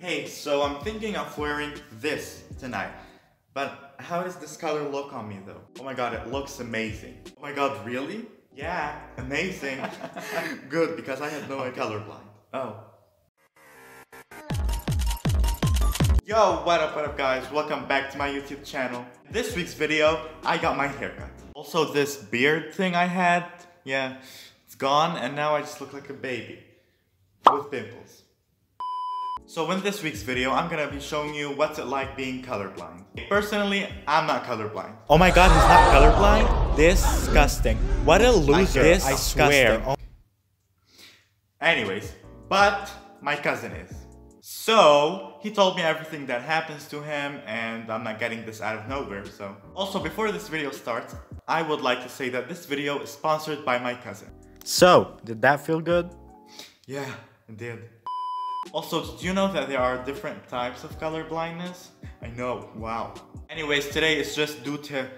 Hey, so I'm thinking of wearing this tonight. But how does this color look on me though? Oh my god, it looks amazing. Oh my god, really? Yeah, amazing. Good, because I have no okay. colorblind. Oh. Yo, what up, what up guys? Welcome back to my YouTube channel. This week's video, I got my haircut. Also this beard thing I had, yeah, it's gone and now I just look like a baby. With pimples. So in this week's video, I'm gonna be showing you what's it like being colorblind. Personally, I'm not colorblind. Oh my god, he's not colorblind? Disgusting. What a loser, I, I swear. Oh. Anyways, but my cousin is. So, he told me everything that happens to him and I'm not getting this out of nowhere, so. Also, before this video starts, I would like to say that this video is sponsored by my cousin. So, did that feel good? Yeah, it did. Also, did you know that there are different types of color blindness? I know, wow. Anyways, today is just deuter...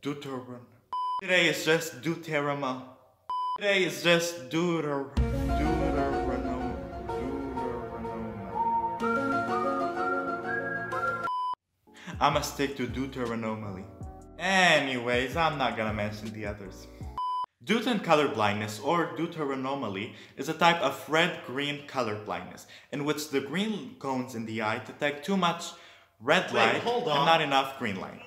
deuteron... Today is just deuteronomy. Today is just deuter... deuteronomy. I'ma stick to deuteronomy. Anyways, I'm not gonna mention the others. Deuteron color blindness or deuteranomaly is a type of red-green color blindness in which the green cones in the eye detect too much red light hold on. and not enough green light.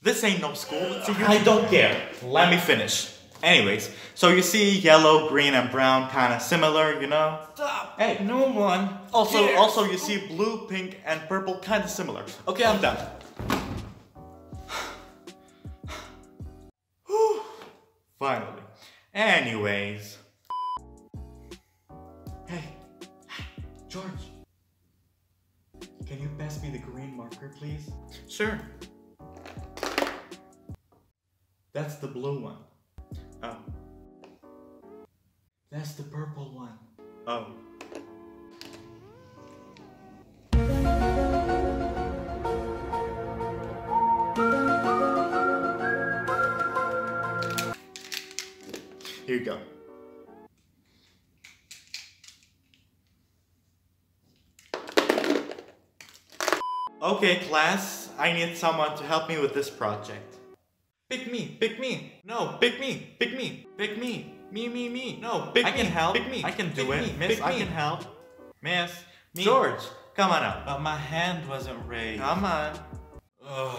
This ain't no school, I don't care. Let me finish. Anyways, so you see yellow, green, and brown kind of similar, you know? Stop! Hey, no one. Also, also you see blue, pink, and purple kind of similar. Okay, I'm done. Finally. Anyways. Hey, George. Can you pass me the green marker, please? Sure. That's the blue one. Oh. That's the purple one. Oh. You go. Okay, class, I need someone to help me with this project. Pick me, pick me. No, pick me, pick me, pick me. Me, me, me. No, pick I me. I can help. Pick me. I can do pick it. Me. Miss, pick I me. can help. Miss, me. George, come on up. But my hand wasn't raised. Come on. Ugh,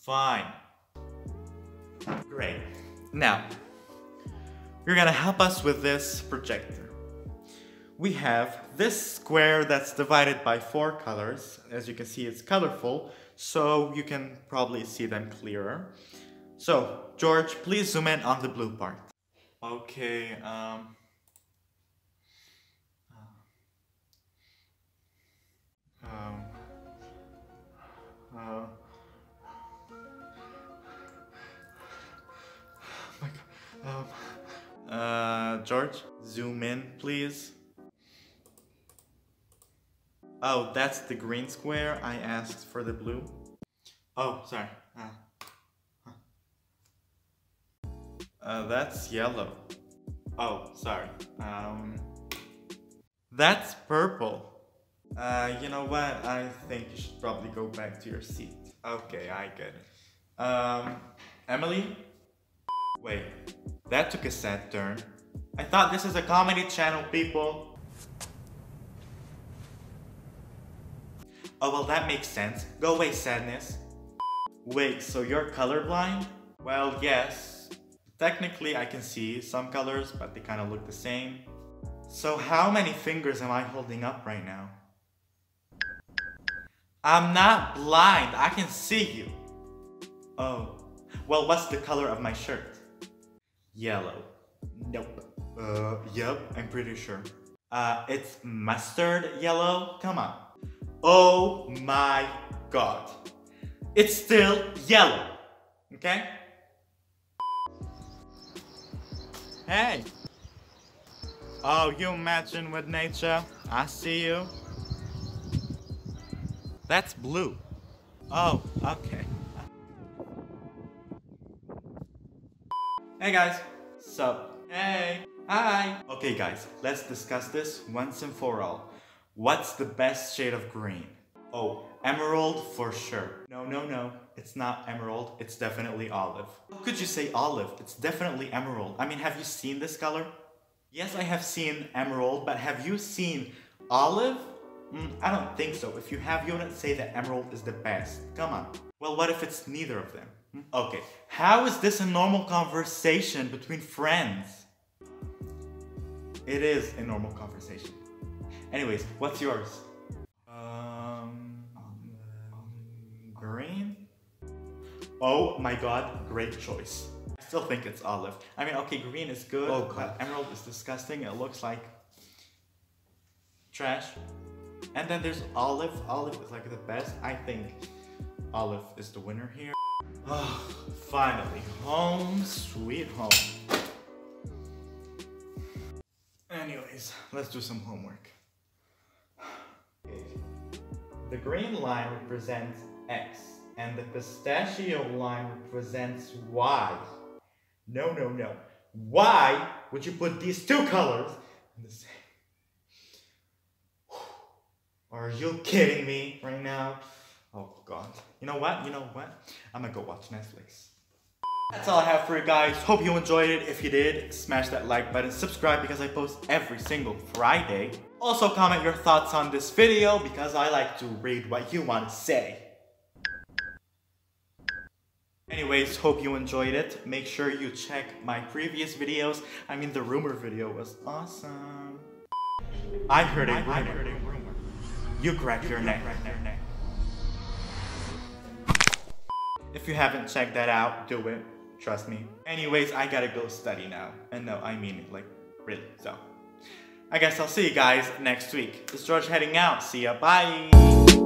fine. Great. Now, you're gonna help us with this projector. We have this square that's divided by four colors. As you can see, it's colorful, so you can probably see them clearer. So, George, please zoom in on the blue part. Okay, um... George, zoom in, please. Oh, that's the green square. I asked for the blue. Oh, sorry. Uh, uh, that's yellow. Oh, sorry. Um, that's purple. Uh, you know what? I think you should probably go back to your seat. Okay, I get it. Um, Emily? Wait, that took a sad turn. I thought this is a comedy channel, people. Oh, well that makes sense. Go away, sadness. Wait, so you're colorblind? Well, yes. Technically, I can see some colors, but they kind of look the same. So how many fingers am I holding up right now? I'm not blind, I can see you. Oh, well what's the color of my shirt? Yellow. Nope. Uh, yep, I'm pretty sure. Uh, it's mustard yellow? Come on. Oh my god. It's still yellow. Okay? Hey. Oh, you imagine with nature? I see you. That's blue. Oh, okay. Hey guys, sup? Hey, hi. Okay guys, let's discuss this once and for all. What's the best shade of green? Oh, emerald for sure. No, no, no. It's not emerald. It's definitely olive. How could you say olive? It's definitely emerald. I mean, have you seen this color? Yes, I have seen emerald, but have you seen olive? Mm, I don't think so. If you have, you wouldn't say that emerald is the best. Come on. Well, what if it's neither of them? Hmm? Okay, how is this a normal conversation between friends? It is a normal conversation. Anyways, what's yours? Um, green? Oh my god, great choice. I still think it's olive. I mean, okay, green is good, oh, but emerald is disgusting. It looks like trash. And then there's olive. Olive is like the best. I think olive is the winner here. Oh, finally, home sweet home. Let's do some homework. The green line represents X and the pistachio line represents Y. No, no, no. Why would you put these two colors in the same? Are you kidding me right now? Oh god. You know what? You know what? I'm gonna go watch Netflix. That's all I have for you guys. Hope you enjoyed it. If you did, smash that like button, subscribe because I post every single Friday. Also comment your thoughts on this video because I like to read what you want to say. Anyways, hope you enjoyed it. Make sure you check my previous videos. I mean, the rumor video was awesome. I heard a rumor. I heard a rumor. You crack you your neck. neck. If you haven't checked that out, do it. Trust me. Anyways, I gotta go study now. And no, I mean it, like, really, so. I guess I'll see you guys next week. It's George heading out. See ya, bye!